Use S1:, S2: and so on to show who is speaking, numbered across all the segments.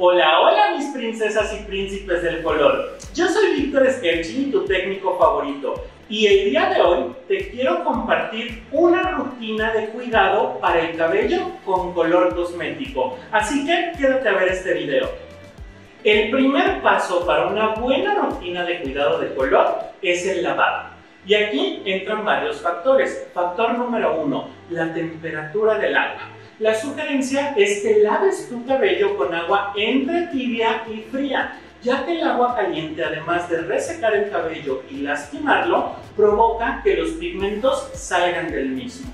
S1: Hola, hola mis princesas y príncipes del color. Yo soy Víctor Skerchin, tu técnico favorito, y el día de hoy te quiero compartir una rutina de cuidado para el cabello con color cosmético. Así que quédate a ver este video. El primer paso para una buena rutina de cuidado de color es el lavado. Y aquí entran varios factores. Factor número uno, la temperatura del agua. La sugerencia es que laves tu cabello con agua entre tibia y fría, ya que el agua caliente, además de resecar el cabello y lastimarlo, provoca que los pigmentos salgan del mismo.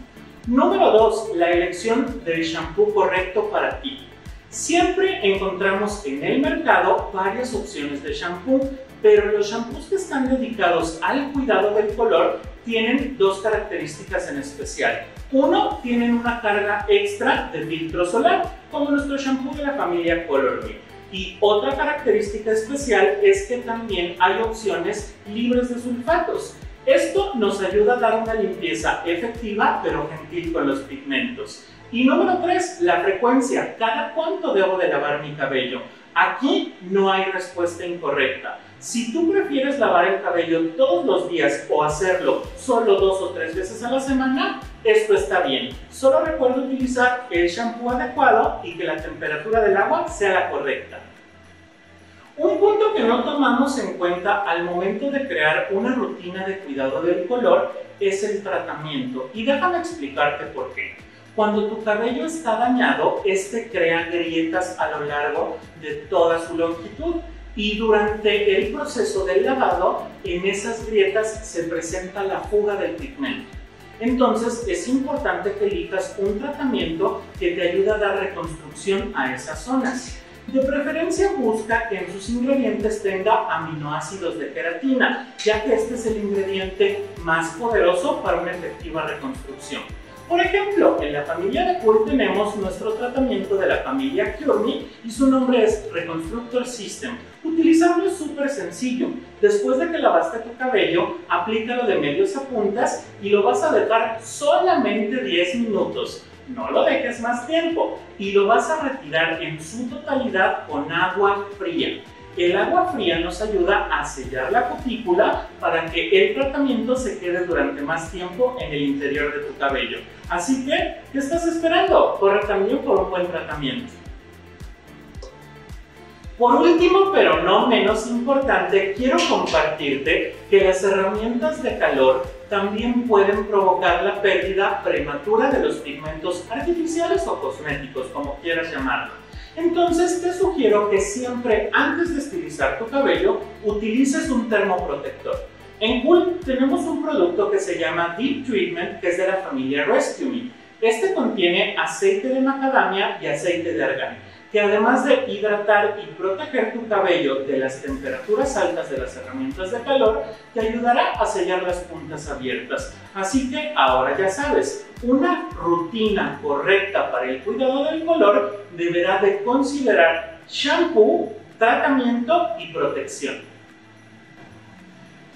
S1: Número 2. La elección del shampoo correcto para ti. Siempre encontramos en el mercado varias opciones de shampoo, pero los shampoos que están dedicados al cuidado del color tienen dos características en especial. Uno, tienen una carga extra de filtro solar, como nuestro shampoo de la familia Color Y otra característica especial es que también hay opciones libres de sulfatos. Esto nos ayuda a dar una limpieza efectiva pero gentil con los pigmentos. Y número 3, la frecuencia. ¿Cada cuánto debo de lavar mi cabello? Aquí no hay respuesta incorrecta. Si tú prefieres lavar el cabello todos los días o hacerlo solo dos o tres veces a la semana, esto está bien. Solo recuerda utilizar el shampoo adecuado y que la temperatura del agua sea la correcta. Un punto que no tomamos en cuenta al momento de crear una rutina de cuidado del color es el tratamiento. Y déjame explicarte por qué. Cuando tu cabello está dañado, este crea grietas a lo largo de toda su longitud y durante el proceso del lavado, en esas grietas se presenta la fuga del pigmento. Entonces es importante que elijas un tratamiento que te ayude a dar reconstrucción a esas zonas. De preferencia busca que en sus ingredientes tenga aminoácidos de queratina, ya que este es el ingrediente más poderoso para una efectiva reconstrucción. Por ejemplo, en la familia de Cool tenemos nuestro tratamiento de la familia Cure y su nombre es Reconstructor System. Utilizarlo es súper sencillo. Después de que lavaste tu cabello, aplícalo de medios a puntas y lo vas a dejar solamente 10 minutos. No lo dejes más tiempo y lo vas a retirar en su totalidad con agua fría. El agua fría nos ayuda a sellar la cutícula para que el tratamiento se quede durante más tiempo en el interior de tu cabello. Así que, ¿qué estás esperando? Corre también por un buen tratamiento. Por último, pero no menos importante, quiero compartirte que las herramientas de calor también pueden provocar la pérdida prematura de los pigmentos artificiales o cosméticos, como quieras llamarlo. Entonces te sugiero que siempre antes de estilizar tu cabello utilices un termoprotector. En Cool tenemos un producto que se llama Deep Treatment que es de la familia Rescue Me. Este contiene aceite de macadamia y aceite de argán que además de hidratar y proteger tu cabello de las temperaturas altas de las herramientas de calor, te ayudará a sellar las puntas abiertas. Así que ahora ya sabes, una rutina correcta para el cuidado del color deberá de considerar shampoo, tratamiento y protección.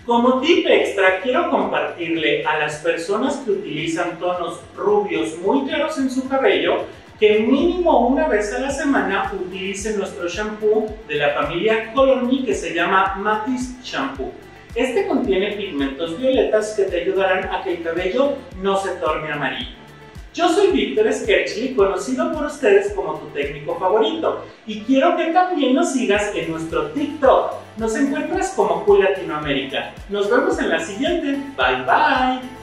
S1: Como tip extra, quiero compartirle a las personas que utilizan tonos rubios muy claros en su cabello que mínimo una vez a la semana utilicen nuestro shampoo de la familia Color Me que se llama Matisse Shampoo. Este contiene pigmentos violetas que te ayudarán a que el cabello no se torne amarillo. Yo soy Víctor Sketchy, conocido por ustedes como tu técnico favorito, y quiero que también nos sigas en nuestro TikTok. Nos encuentras como Cool Latinoamérica. Nos vemos en la siguiente. Bye bye.